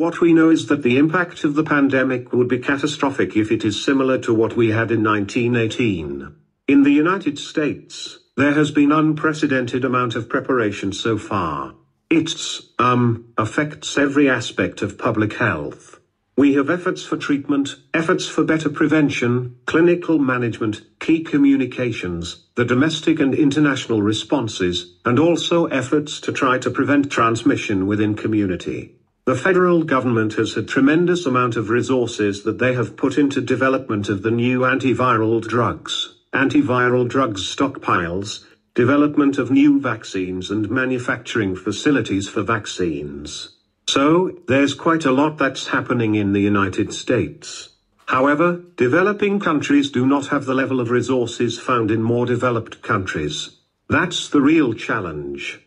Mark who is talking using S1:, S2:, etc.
S1: What we know is that the impact of the pandemic would be catastrophic if it is similar to what we had in 1918. In the United States, there has been unprecedented amount of preparation so far. It's, um, affects every aspect of public health. We have efforts for treatment, efforts for better prevention, clinical management, key communications, the domestic and international responses, and also efforts to try to prevent transmission within community. The federal government has a tremendous amount of resources that they have put into development of the new antiviral drugs, antiviral drugs stockpiles, development of new vaccines and manufacturing facilities for vaccines. So, there's quite a lot that's happening in the United States. However, developing countries do not have the level of resources found in more developed countries. That's the real challenge.